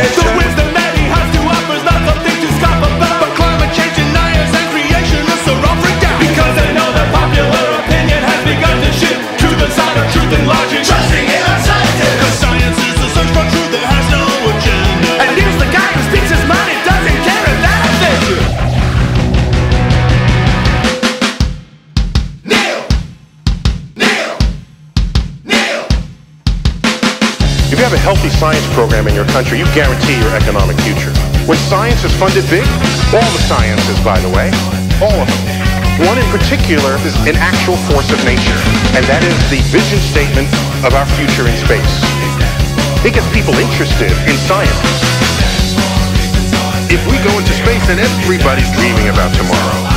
けど If you have a healthy science program in your country, you guarantee your economic future. When science is funded big, all the sciences, by the way, all of them, one in particular is an actual force of nature, and that is the vision statement of our future in space. It gets people interested in science. If we go into space, then everybody's dreaming about tomorrow.